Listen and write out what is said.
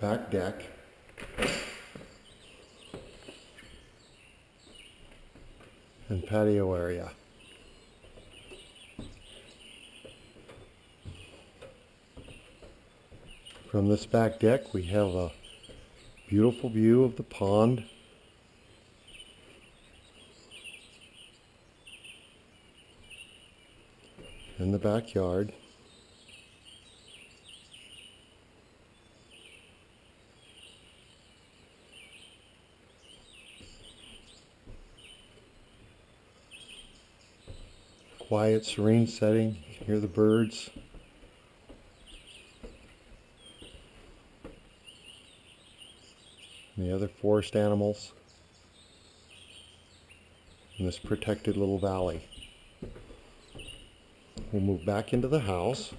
back deck. And patio area. From this back deck we have a beautiful view of the pond. In the backyard. Quiet, serene setting. You can hear the birds. and the other forest animals in this protected little valley. We'll move back into the house.